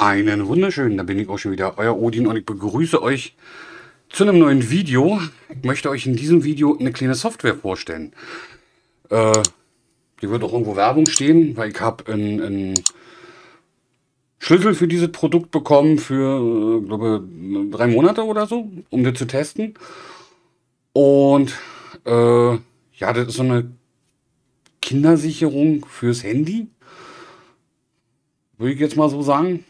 Einen wunderschönen, da bin ich auch schon wieder, euer Odin und ich begrüße euch zu einem neuen Video. Ich möchte euch in diesem Video eine kleine Software vorstellen. Äh, hier wird auch irgendwo Werbung stehen, weil ich habe einen, einen Schlüssel für dieses Produkt bekommen für, äh, glaube drei Monate oder so, um das zu testen. Und äh, ja, das ist so eine Kindersicherung fürs Handy. Würde ich jetzt mal so sagen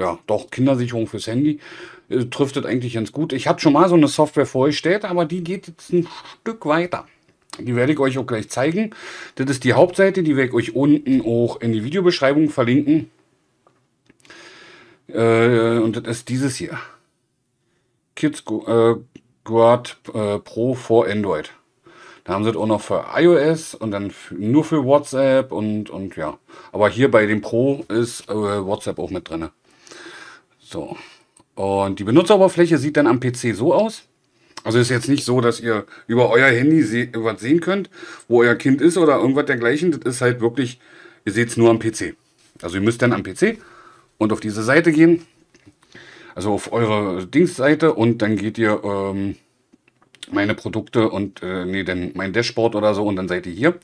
ja, doch, Kindersicherung fürs Handy äh, trifft das eigentlich ganz gut. Ich hatte schon mal so eine Software vorgestellt, aber die geht jetzt ein Stück weiter. Die werde ich euch auch gleich zeigen. Das ist die Hauptseite, die werde ich euch unten auch in die Videobeschreibung verlinken. Äh, und das ist dieses hier. Kids äh, Guard äh, Pro for Android. Da haben sie es auch noch für iOS und dann nur für WhatsApp und, und ja. Aber hier bei dem Pro ist äh, WhatsApp auch mit drin. So. Und die Benutzeroberfläche sieht dann am PC so aus. Also ist jetzt nicht so, dass ihr über euer Handy se was sehen könnt, wo euer Kind ist oder irgendwas dergleichen. Das ist halt wirklich, ihr seht es nur am PC. Also ihr müsst dann am PC und auf diese Seite gehen. Also auf eure Dingsseite und dann geht ihr ähm, meine Produkte und äh, nee, dann mein Dashboard oder so und dann seid ihr hier.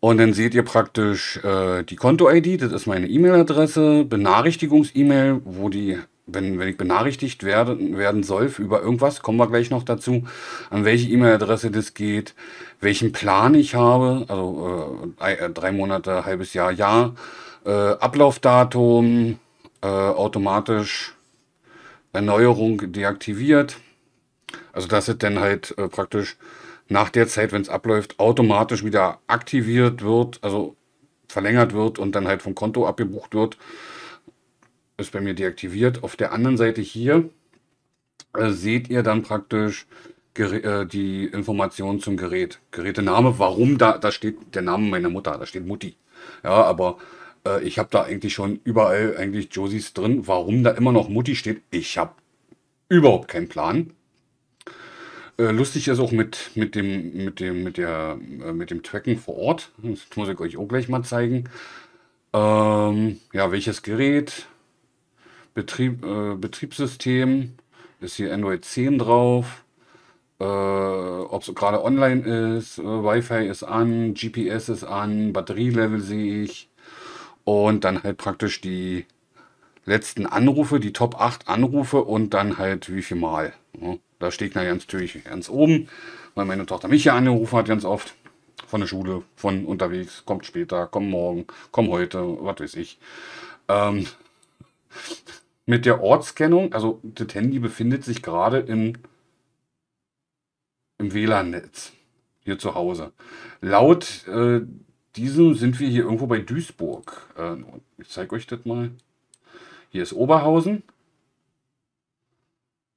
Und dann seht ihr praktisch äh, die Konto-ID, das ist meine E-Mail-Adresse, Benachrichtigungs-E-Mail, wo die, wenn, wenn ich benachrichtigt werden, werden soll über irgendwas, kommen wir gleich noch dazu, an welche E-Mail-Adresse das geht, welchen Plan ich habe, also äh drei Monate, halbes Jahr, Jahr, äh, Ablaufdatum, äh, automatisch Erneuerung deaktiviert. Also das ist dann halt äh, praktisch nach der Zeit, wenn es abläuft, automatisch wieder aktiviert wird, also verlängert wird und dann halt vom Konto abgebucht wird, ist bei mir deaktiviert. Auf der anderen Seite hier äh, seht ihr dann praktisch äh, die Informationen zum Gerät. Gerätename, warum da, da steht der Name meiner Mutter, da steht Mutti. Ja, aber äh, ich habe da eigentlich schon überall eigentlich Josies drin. Warum da immer noch Mutti steht, ich habe überhaupt keinen Plan. Äh, lustig ist auch mit, mit, dem, mit, dem, mit, der, äh, mit dem Tracken vor Ort. Das muss ich euch auch gleich mal zeigen. Ähm, ja, welches Gerät? Betrieb, äh, Betriebssystem. Ist hier Android 10 drauf. Äh, Ob es gerade online ist. Äh, Wi-Fi ist an. GPS ist an. Batterielevel sehe ich. Und dann halt praktisch die letzten Anrufe, die Top 8 Anrufe und dann halt wie viel Mal. Ja. Da steht na ganz natürlich ganz oben, weil meine Tochter mich ja angerufen hat ganz oft. Von der Schule, von unterwegs, kommt später, komm morgen, komm heute, was weiß ich. Ähm, mit der Ortskennung, also das Handy befindet sich gerade im, im WLAN-Netz hier zu Hause. Laut äh, diesem sind wir hier irgendwo bei Duisburg. Äh, ich zeige euch das mal. Hier ist Oberhausen.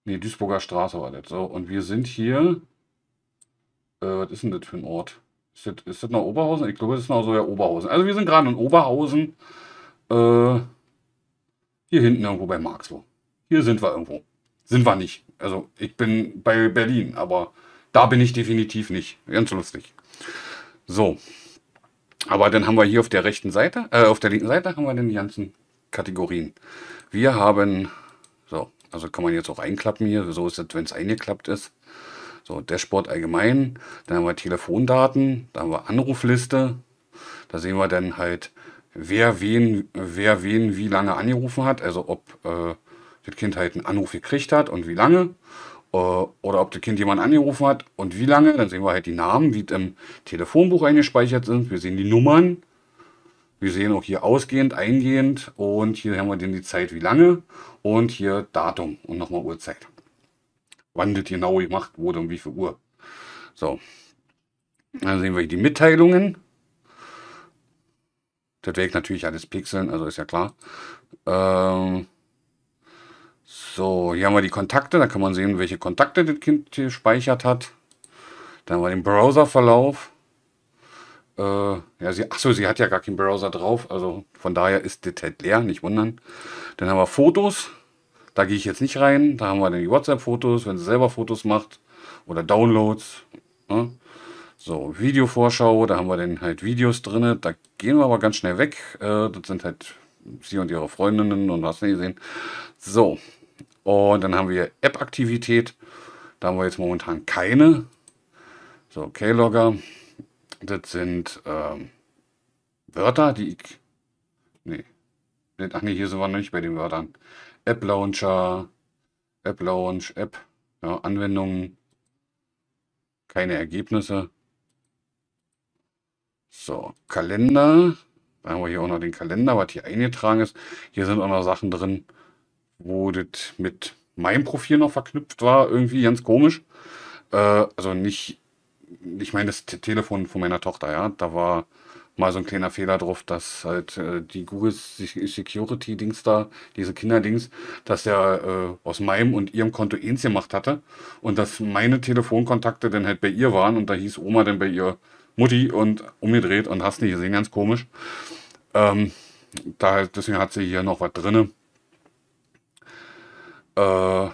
Ne, Duisburger Straße war das. So, und wir sind hier. Äh, was ist denn das für ein Ort? Ist das, ist das noch Oberhausen? Ich glaube, das ist noch so ja Oberhausen. Also wir sind gerade in Oberhausen. Äh, hier hinten irgendwo bei Marxloh. Hier sind wir irgendwo. Sind wir nicht. Also ich bin bei Berlin, aber da bin ich definitiv nicht. Ganz lustig. So. Aber dann haben wir hier auf der rechten Seite, äh, auf der linken Seite haben wir dann die ganzen Kategorien. Wir haben, so, also kann man jetzt auch einklappen hier. So ist es, wenn es eingeklappt ist. So, Dashboard allgemein. Dann haben wir Telefondaten. Da haben wir Anrufliste. Da sehen wir dann halt, wer wen, wer wen wie lange angerufen hat. Also ob äh, das Kind halt einen Anruf gekriegt hat und wie lange. Äh, oder ob das Kind jemand angerufen hat und wie lange. Dann sehen wir halt die Namen, wie im Telefonbuch eingespeichert sind. Wir sehen die Nummern. Wir sehen auch hier ausgehend, eingehend und hier haben wir dann die Zeit, wie lange und hier Datum und nochmal Uhrzeit. Wann das genau gemacht wurde und wie viel Uhr. So, dann sehen wir hier die Mitteilungen. Das ich natürlich alles pixeln, also ist ja klar. Ähm so, hier haben wir die Kontakte, da kann man sehen, welche Kontakte das Kind gespeichert hat. Dann haben wir den Browserverlauf. Äh, ja, sie, achso, sie hat ja gar keinen Browser drauf, also von daher ist das halt leer, nicht wundern. Dann haben wir Fotos, da gehe ich jetzt nicht rein. Da haben wir dann die WhatsApp-Fotos, wenn sie selber Fotos macht oder Downloads. Ne? So, Videovorschau, da haben wir dann halt Videos drin. Da gehen wir aber ganz schnell weg. Äh, das sind halt sie und ihre Freundinnen und hast du gesehen. So, und dann haben wir App-Aktivität. Da haben wir jetzt momentan keine. So, Keylogger. Das sind ähm, Wörter, die ich. Nee. Ach nee, hier sind wir noch nicht bei den Wörtern. App Launcher, App Launch, App, ja, Anwendungen. Keine Ergebnisse. So, Kalender. Da haben wir hier auch noch den Kalender, was hier eingetragen ist. Hier sind auch noch Sachen drin, wo das mit meinem Profil noch verknüpft war. Irgendwie ganz komisch. Äh, also nicht, ich meine das Telefon von meiner Tochter, ja. Da war mal so ein kleiner Fehler drauf, dass halt äh, die Google Security-Dings da, diese Kinderdings, dass der äh, aus meinem und ihrem Konto eins gemacht hatte und dass meine Telefonkontakte dann halt bei ihr waren und da hieß Oma dann bei ihr Mutti und umgedreht und hast nicht gesehen, ganz komisch. Ähm, da, deswegen hat sie hier noch was drin. Äh,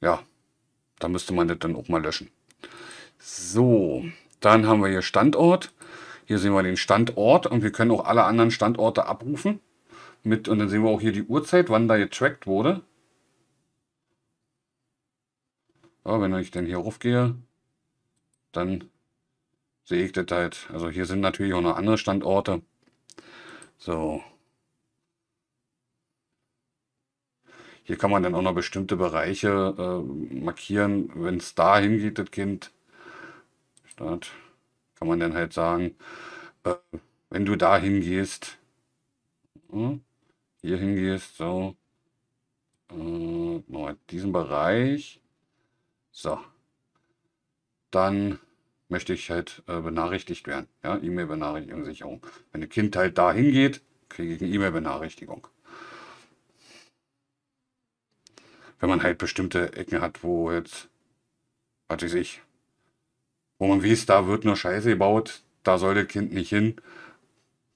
ja, da müsste man das dann auch mal löschen. So, dann haben wir hier Standort. Hier sehen wir den Standort und wir können auch alle anderen Standorte abrufen. Mit, und dann sehen wir auch hier die Uhrzeit, wann da getrackt wurde. Ja, wenn ich dann hier raufgehe, dann sehe ich das halt. Also hier sind natürlich auch noch andere Standorte. So. Hier kann man dann auch noch bestimmte Bereiche äh, markieren, wenn es da hingeht, das Kind. Start. Kann man dann halt sagen, äh, wenn du da hingehst, äh, hier hingehst, so, äh, diesen Bereich, so, dann möchte ich halt äh, benachrichtigt werden. Ja, E-Mail-Benachrichtigungssicherung. Wenn ein Kind halt da hingeht, kriege ich eine E-Mail-Benachrichtigung. Wenn man halt bestimmte Ecken hat, wo jetzt, was weiß ich, wo man weiß, da wird nur Scheiße gebaut, da soll das Kind nicht hin,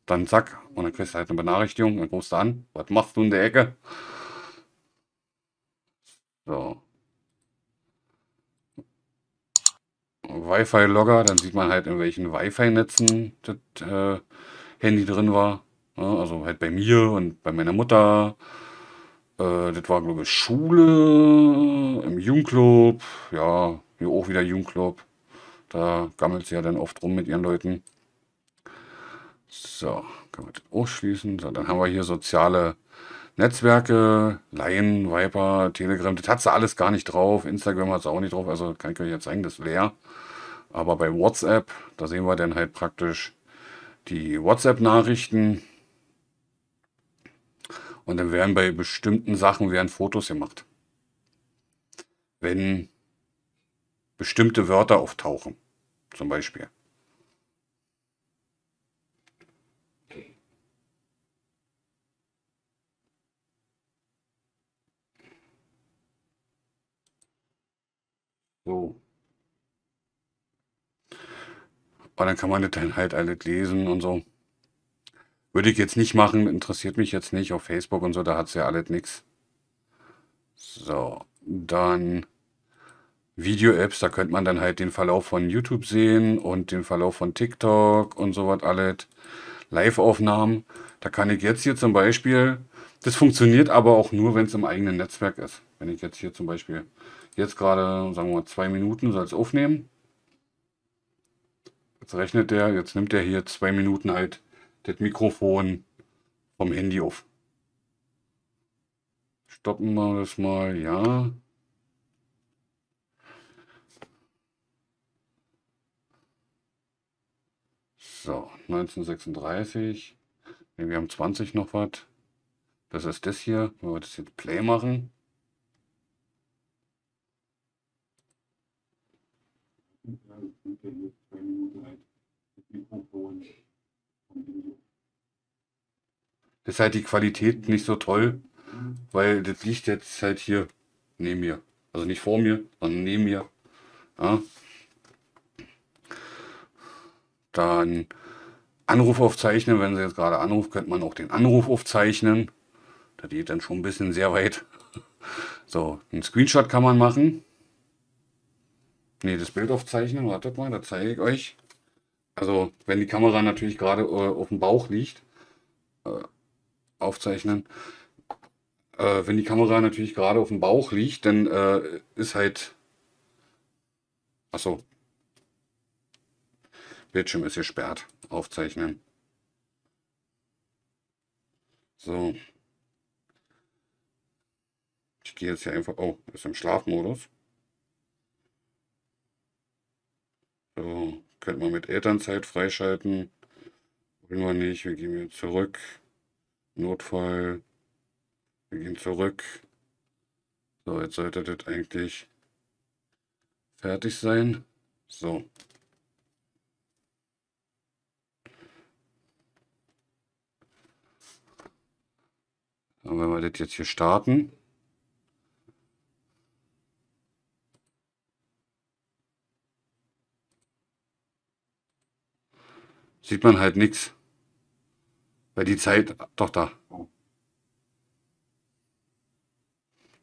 dann zack, und dann kriegst du halt eine Benachrichtigung, dann rufst du an, was machst du in der Ecke? So. Wi-Fi-Logger, dann sieht man halt, in welchen Wi-Fi-Netzen das äh, Handy drin war. Ja, also halt bei mir und bei meiner Mutter. Äh, das war, glaube ich, Schule, im Jugendclub. Ja, hier auch wieder Jugendclub. Da gammelt sie ja dann oft rum mit ihren Leuten. So, können wir das ausschließen. So, dann haben wir hier soziale Netzwerke, Line, Viper, Telegram. Das hat sie alles gar nicht drauf. Instagram hat sie auch nicht drauf. Also kann ich euch jetzt zeigen, das leer. Aber bei WhatsApp, da sehen wir dann halt praktisch die WhatsApp-Nachrichten. Und dann werden bei bestimmten Sachen werden Fotos gemacht. Wenn bestimmte Wörter auftauchen, zum Beispiel. So. Aber dann kann man das dann halt alles lesen und so. Würde ich jetzt nicht machen, interessiert mich jetzt nicht auf Facebook und so, da hat es ja alles nichts. So, dann Video-Apps, da könnte man dann halt den Verlauf von YouTube sehen und den Verlauf von TikTok und so was alles. Live-Aufnahmen, da kann ich jetzt hier zum Beispiel, das funktioniert aber auch nur, wenn es im eigenen Netzwerk ist. Wenn ich jetzt hier zum Beispiel, jetzt gerade, sagen wir mal, zwei Minuten soll es aufnehmen. Jetzt rechnet der, jetzt nimmt er hier zwei Minuten halt das Mikrofon vom Handy auf. Stoppen wir das mal, ja. So, 1936. Ne, wir haben 20 noch was. Das ist das hier. Wenn wir das jetzt Play machen. Das ist halt die Qualität nicht so toll, weil das liegt jetzt halt hier neben mir. Also nicht vor mir, sondern neben mir. Ja. Dann Anruf aufzeichnen. Wenn Sie jetzt gerade anruft, könnte man auch den Anruf aufzeichnen. Da geht dann schon ein bisschen sehr weit. So, ein Screenshot kann man machen. Ne, das Bild aufzeichnen. Wartet mal, da zeige ich euch. Also, wenn die Kamera natürlich gerade äh, auf dem Bauch liegt, äh, aufzeichnen. Äh, wenn die Kamera natürlich gerade auf dem Bauch liegt, dann äh, ist halt... Achso. Bildschirm ist gesperrt. Aufzeichnen. So. Ich gehe jetzt hier einfach... Oh, ist im Schlafmodus. So, könnte man mit Elternzeit freischalten. Wollen wir nicht. Wir gehen wieder zurück. Notfall. Wir gehen zurück. So, jetzt sollte das eigentlich fertig sein. So. Und wenn wir das jetzt hier starten, sieht man halt nichts. Weil die Zeit, doch da.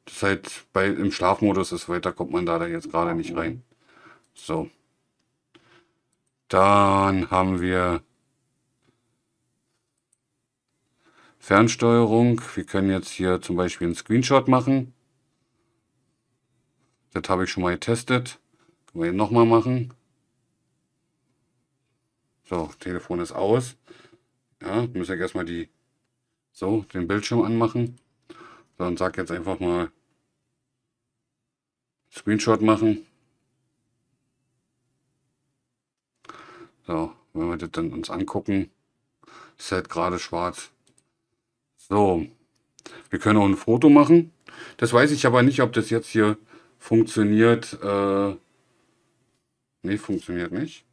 Das ist halt bei, im Schlafmodus ist, weiter kommt man da, da jetzt gerade nicht rein. So. Dann haben wir Fernsteuerung. Wir können jetzt hier zum Beispiel einen Screenshot machen. Das habe ich schon mal getestet. Können wir nochmal machen. So, Telefon ist aus. Ja, müssen wir erstmal die so den Bildschirm anmachen. So, und sag jetzt einfach mal Screenshot machen. So, wenn wir das dann uns angucken, ist halt gerade schwarz. So, wir können auch ein Foto machen. Das weiß ich aber nicht, ob das jetzt hier funktioniert. Äh, ne, funktioniert nicht.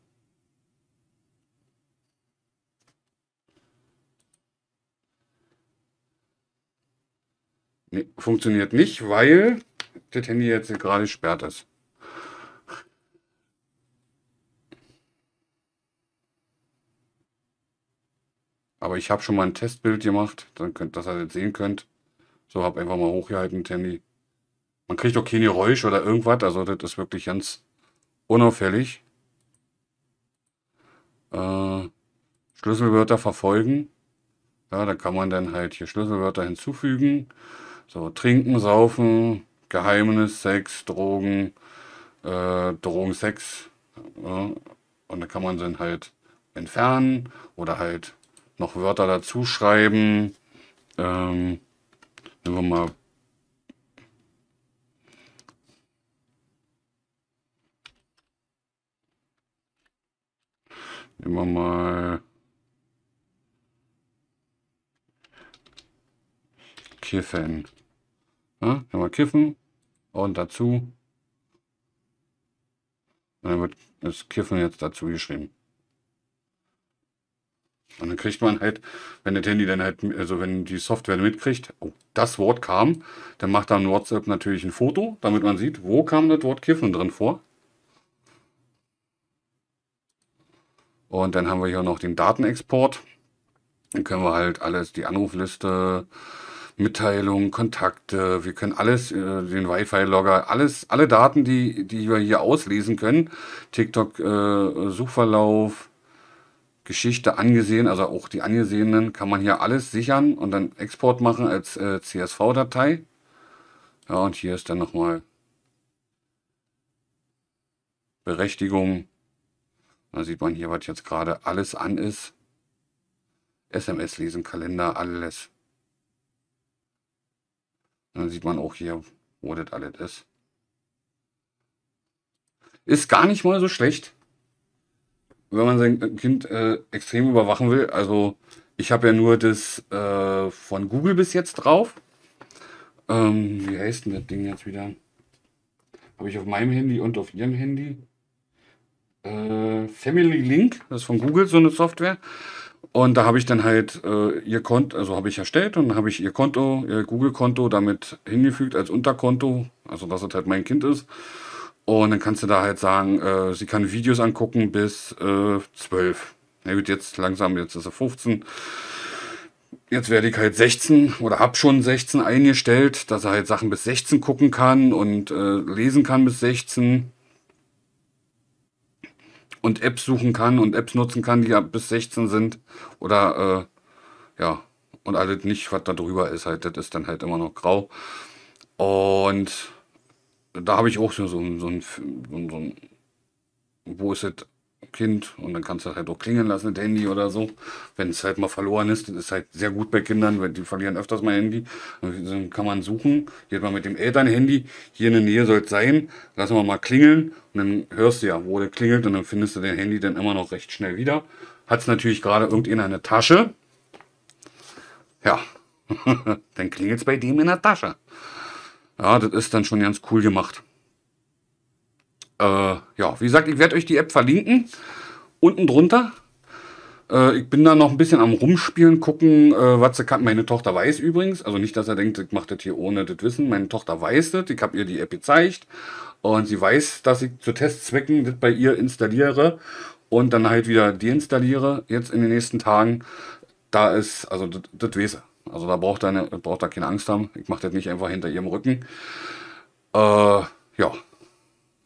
Nee, funktioniert nicht, weil das Handy jetzt gerade gesperrt ist. Aber ich habe schon mal ein Testbild gemacht, dass ihr das sehen könnt. So, habe einfach mal hochgehalten das Handy. Man kriegt auch keine Geräusch oder irgendwas, also das ist wirklich ganz unauffällig. Äh, Schlüsselwörter verfolgen. Ja, da kann man dann halt hier Schlüsselwörter hinzufügen. So, trinken, saufen, Geheimnis, Sex, Drogen, äh, Drogen, Sex. Ja. Und dann kann man dann halt entfernen oder halt noch Wörter dazu schreiben. Ähm, nehmen wir mal Nehmen wir mal Kiffen. Ja, nehmen wir Kiffen und dazu. Und dann wird das Kiffen jetzt dazu geschrieben. Und dann kriegt man halt, wenn das Handy dann halt, also wenn die Software mitkriegt, oh, das Wort kam, dann macht dann WhatsApp natürlich ein Foto, damit man sieht, wo kam das Wort Kiffen drin vor. Und dann haben wir hier noch den Datenexport. Dann können wir halt alles, die Anrufliste, Mitteilungen, Kontakte, wir können alles, äh, den Wi-Fi-Logger, alles, alle Daten, die, die wir hier auslesen können, TikTok, äh, Geschichte angesehen, also auch die angesehenen, kann man hier alles sichern und dann Export machen als äh, CSV-Datei. Ja, und hier ist dann nochmal Berechtigung. Da sieht man hier, was jetzt gerade alles an ist. SMS lesen, Kalender, alles. Dann sieht man auch hier, wo das alles ist. Ist gar nicht mal so schlecht, wenn man sein Kind äh, extrem überwachen will. Also ich habe ja nur das äh, von Google bis jetzt drauf. Ähm, wie heißt denn das Ding jetzt wieder? Habe ich auf meinem Handy und auf ihrem Handy. Äh, Family Link, das ist von Google so eine Software. Und da habe ich dann halt äh, ihr Konto, also habe ich erstellt und dann habe ich ihr Konto, ihr Google-Konto damit hingefügt als Unterkonto, also dass es halt mein Kind ist. Und dann kannst du da halt sagen, äh, sie kann Videos angucken bis äh, 12. Na gut, jetzt langsam, jetzt ist er 15. Jetzt werde ich halt 16 oder hab schon 16 eingestellt, dass er halt Sachen bis 16 gucken kann und äh, lesen kann bis 16 und Apps suchen kann und Apps nutzen kann, die ja bis 16 sind. Oder äh, ja, Und alles nicht, was da drüber ist, halt, das ist dann halt immer noch grau. Und da habe ich auch so, so, so, ein, so, ein, wo ist das Kind? Und dann kannst du halt auch klingeln lassen, das Handy oder so. Wenn es halt mal verloren ist, das ist halt sehr gut bei Kindern, weil die verlieren öfters mal Handy. Dann kann man suchen, geht mal mit dem Elternhandy, hier in der Nähe soll es sein, lassen wir mal klingeln und dann hörst du ja, wo der klingelt und dann findest du dein Handy dann immer noch recht schnell wieder. Hat es natürlich gerade irgendeiner in der Tasche. Ja, dann klingelt es bei dem in der Tasche. Ja, das ist dann schon ganz cool gemacht. Äh, ja, wie gesagt, ich werde euch die App verlinken. Unten drunter. Äh, ich bin da noch ein bisschen am Rumspielen, gucken, äh, was sie kann. Meine Tochter weiß übrigens, also nicht, dass er denkt, ich mache das hier ohne das Wissen. Meine Tochter weiß das. Ich habe ihr die App gezeigt. Und sie weiß, dass ich zu Testzwecken das bei ihr installiere und dann halt wieder deinstalliere jetzt in den nächsten Tagen. Da ist, also das, das weiß. Also da braucht er, braucht er keine Angst haben. Ich mache das nicht einfach hinter ihrem Rücken. Äh, ja.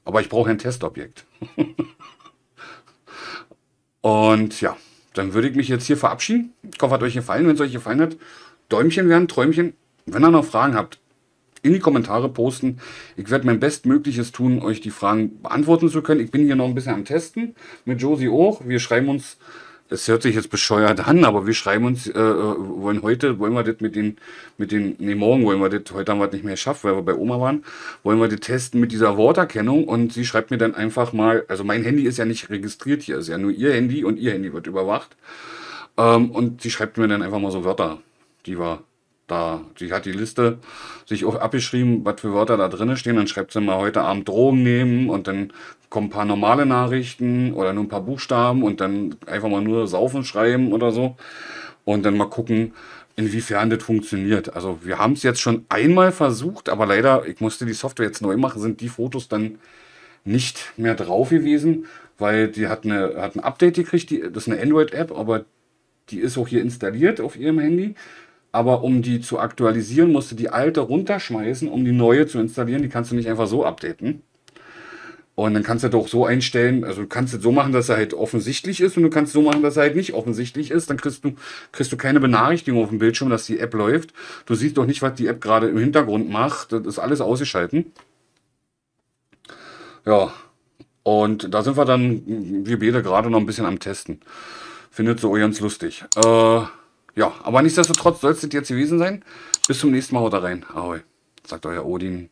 Aber ich brauche ein Testobjekt. Und ja, dann würde ich mich jetzt hier verabschieden. Ich hoffe, hat euch gefallen. Wenn es euch gefallen hat, Däumchen werden, Träumchen. Wenn ihr noch Fragen habt, in die Kommentare posten. Ich werde mein Bestmögliches tun, euch die Fragen beantworten zu können. Ich bin hier noch ein bisschen am Testen mit Josie auch. Wir schreiben uns es hört sich jetzt bescheuert an, aber wir schreiben uns, äh, äh, wollen heute, wollen wir das mit den, mit den, nee, morgen wollen wir das, heute haben wir es nicht mehr geschafft, weil wir bei Oma waren, wollen wir das testen mit dieser Worterkennung und sie schreibt mir dann einfach mal, also mein Handy ist ja nicht registriert hier, ist ja nur ihr Handy und ihr Handy wird überwacht. Ähm, und sie schreibt mir dann einfach mal so Wörter, die wir da, sie hat die Liste sich auch abgeschrieben, was für Wörter da drin stehen. Dann schreibt sie mal heute Abend Drogen nehmen und dann kommen ein paar normale Nachrichten oder nur ein paar Buchstaben und dann einfach mal nur Saufen schreiben oder so. Und dann mal gucken, inwiefern das funktioniert. Also wir haben es jetzt schon einmal versucht, aber leider, ich musste die Software jetzt neu machen, sind die Fotos dann nicht mehr drauf gewesen, weil die hat, eine, hat ein Update gekriegt, die, das ist eine Android-App, aber die ist auch hier installiert auf ihrem Handy. Aber um die zu aktualisieren, musst du die alte runterschmeißen, um die neue zu installieren. Die kannst du nicht einfach so updaten. Und dann kannst du doch so einstellen, also du kannst es so machen, dass er halt offensichtlich ist und du kannst so machen, dass er halt nicht offensichtlich ist. Dann kriegst du, kriegst du keine Benachrichtigung auf dem Bildschirm, dass die App läuft. Du siehst doch nicht, was die App gerade im Hintergrund macht. Das ist alles ausgeschalten. Ja, und da sind wir dann, wir beide gerade noch ein bisschen am Testen. Findet so ganz lustig. Äh, ja, aber nichtsdestotrotz soll es jetzt gewesen sein. Bis zum nächsten Mal, haut rein. Ahoi, sagt euer Odin.